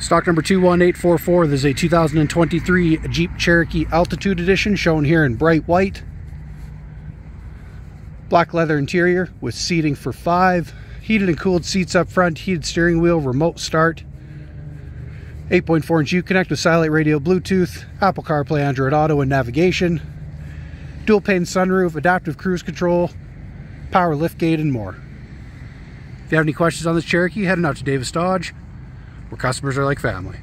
Stock number 21844. This is a 2023 Jeep Cherokee Altitude Edition shown here in bright white. Black leather interior with seating for five. Heated and cooled seats up front, heated steering wheel, remote start. 8.4 inch Uconnect with satellite radio, Bluetooth, Apple CarPlay, Android Auto, and navigation. Dual pane sunroof, adaptive cruise control, power liftgate, and more. If you have any questions on this Cherokee, head on out to Davis Dodge where customers are like family.